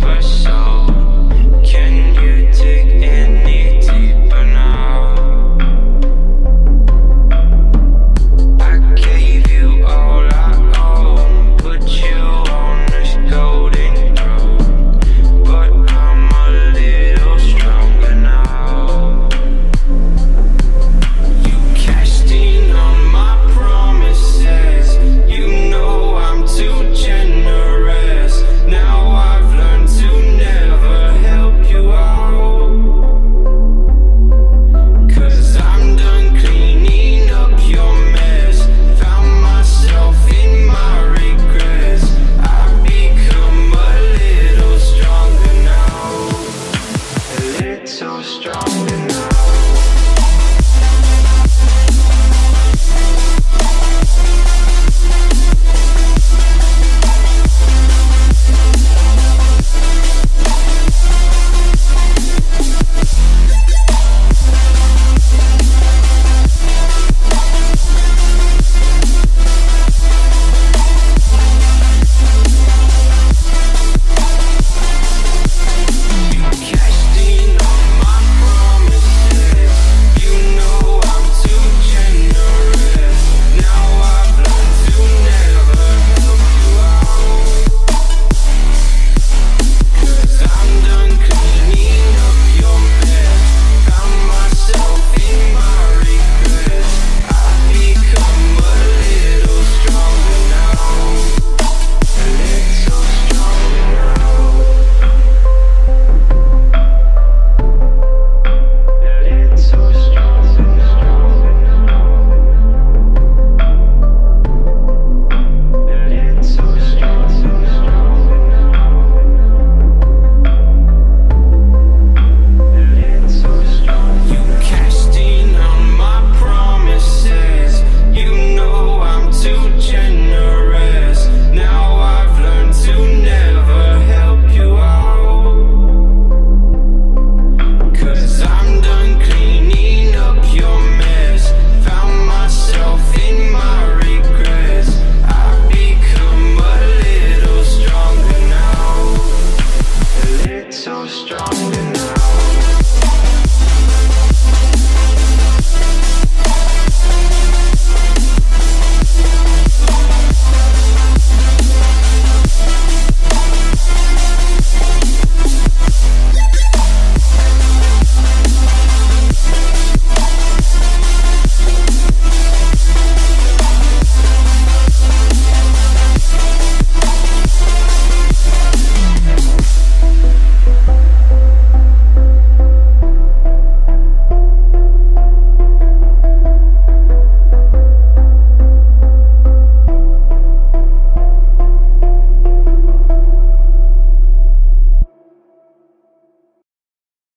first song